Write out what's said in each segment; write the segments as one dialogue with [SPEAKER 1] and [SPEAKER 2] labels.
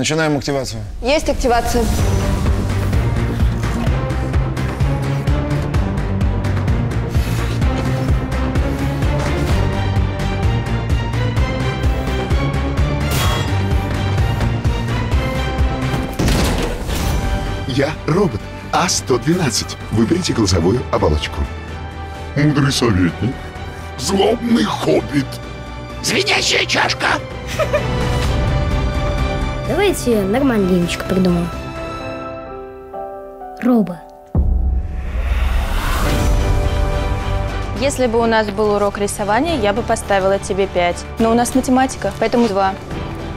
[SPEAKER 1] Начинаем активацию.
[SPEAKER 2] Есть активация.
[SPEAKER 3] Я робот А-112. Выберите голосовую оболочку. Мудрый советник. Злобный хоббит. Звенящая чашка.
[SPEAKER 4] Давайте нормальное имечко придумаем. Роба.
[SPEAKER 5] Если бы у нас был урок рисования, я бы поставила тебе 5. Но у нас математика, поэтому 2.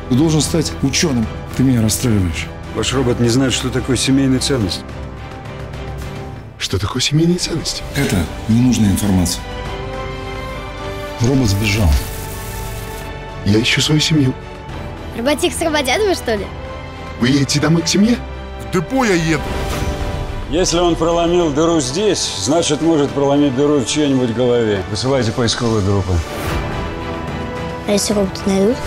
[SPEAKER 1] Ты должен стать ученым. Ты меня расстраиваешь.
[SPEAKER 6] Ваш робот не знает, что такое семейная ценность.
[SPEAKER 3] Что такое семейные ценности?
[SPEAKER 1] Это ненужная информация. Робот сбежал.
[SPEAKER 3] Я ищу свою семью.
[SPEAKER 4] Роботик с роботятами, что ли?
[SPEAKER 3] Вы едете домой к семье?
[SPEAKER 7] В депо я еду.
[SPEAKER 6] Если он проломил дыру здесь, значит, может проломить дыру в чьей-нибудь голове. Высылайте поисковые группы.
[SPEAKER 4] А если роботы найдут?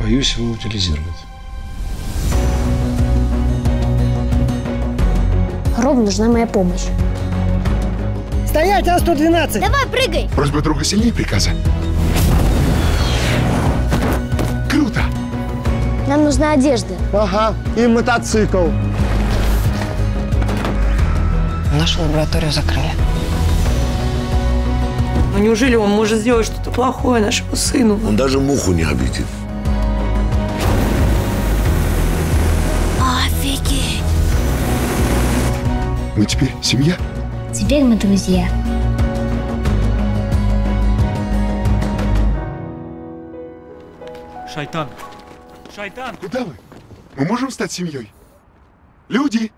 [SPEAKER 1] Боюсь его утилизировать.
[SPEAKER 4] Робу нужна моя помощь.
[SPEAKER 8] Стоять, А-112!
[SPEAKER 4] Давай, прыгай!
[SPEAKER 3] Просьба друга сильнее приказа.
[SPEAKER 4] Нужна одежда.
[SPEAKER 8] Ага, и мотоцикл.
[SPEAKER 2] Нашу лабораторию закрыли.
[SPEAKER 9] Ну неужели он может сделать что-то плохое нашему сыну?
[SPEAKER 7] Он даже муху не обидит.
[SPEAKER 4] Офигеть!
[SPEAKER 3] Мы теперь семья?
[SPEAKER 4] Теперь мы друзья.
[SPEAKER 10] Шайтан. Шайтан.
[SPEAKER 3] Куда вы? Мы можем стать семьей? Люди!